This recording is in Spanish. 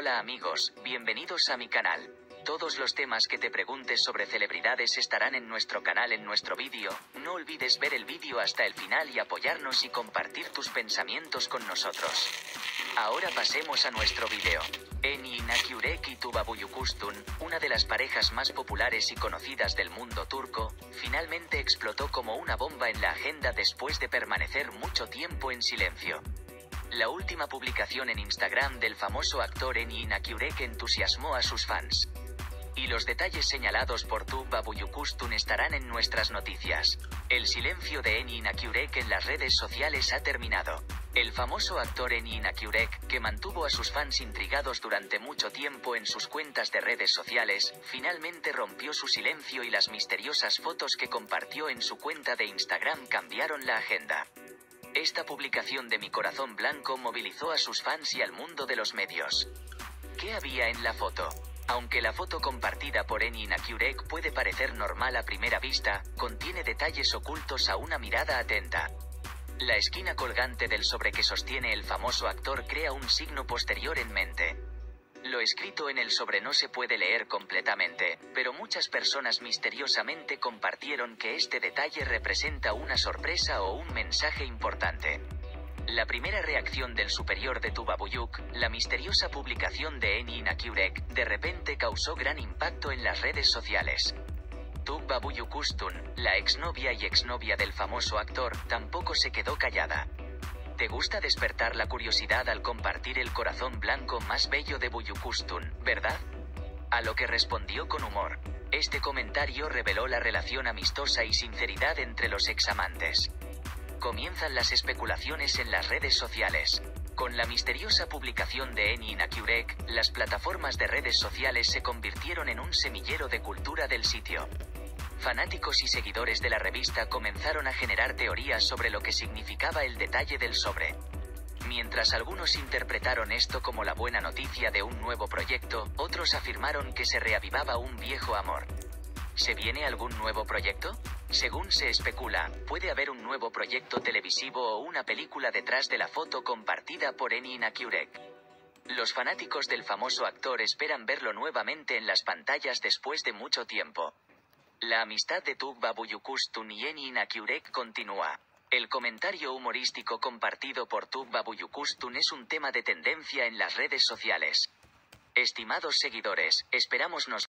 Hola amigos, bienvenidos a mi canal. Todos los temas que te preguntes sobre celebridades estarán en nuestro canal en nuestro vídeo, no olvides ver el vídeo hasta el final y apoyarnos y compartir tus pensamientos con nosotros. Ahora pasemos a nuestro vídeo. Eni Inakiurek y Tubabuyukustun, una de las parejas más populares y conocidas del mundo turco, finalmente explotó como una bomba en la agenda después de permanecer mucho tiempo en silencio. La última publicación en Instagram del famoso actor Eni Inakiurek entusiasmó a sus fans. Y los detalles señalados por Tuba Buyukustun estarán en nuestras noticias. El silencio de Eni Inakiurek en las redes sociales ha terminado. El famoso actor Eni Inakiurek, que mantuvo a sus fans intrigados durante mucho tiempo en sus cuentas de redes sociales, finalmente rompió su silencio y las misteriosas fotos que compartió en su cuenta de Instagram cambiaron la agenda. Esta publicación de Mi Corazón Blanco movilizó a sus fans y al mundo de los medios. ¿Qué había en la foto? Aunque la foto compartida por Eni Inakiurek puede parecer normal a primera vista, contiene detalles ocultos a una mirada atenta. La esquina colgante del sobre que sostiene el famoso actor crea un signo posterior en mente. Lo escrito en el sobre no se puede leer completamente, pero muchas personas misteriosamente compartieron que este detalle representa una sorpresa o un mensaje importante. La primera reacción del superior de Tubabuyuk, la misteriosa publicación de Eni Inakiurek, de repente causó gran impacto en las redes sociales. Tubabuyuk Ustun, la exnovia y exnovia del famoso actor, tampoco se quedó callada. ¿Te gusta despertar la curiosidad al compartir el corazón blanco más bello de Buyukustun, verdad? A lo que respondió con humor. Este comentario reveló la relación amistosa y sinceridad entre los examantes. Comienzan las especulaciones en las redes sociales. Con la misteriosa publicación de Eni Inakiurek, las plataformas de redes sociales se convirtieron en un semillero de cultura del sitio. Fanáticos y seguidores de la revista comenzaron a generar teorías sobre lo que significaba el detalle del sobre. Mientras algunos interpretaron esto como la buena noticia de un nuevo proyecto, otros afirmaron que se reavivaba un viejo amor. ¿Se viene algún nuevo proyecto? Según se especula, puede haber un nuevo proyecto televisivo o una película detrás de la foto compartida por Eni Inakiurek. Los fanáticos del famoso actor esperan verlo nuevamente en las pantallas después de mucho tiempo. La amistad de Tugba Buyukustun y Eni Inakiurek continúa. El comentario humorístico compartido por Tugba Buyukustun es un tema de tendencia en las redes sociales. Estimados seguidores, esperamos nos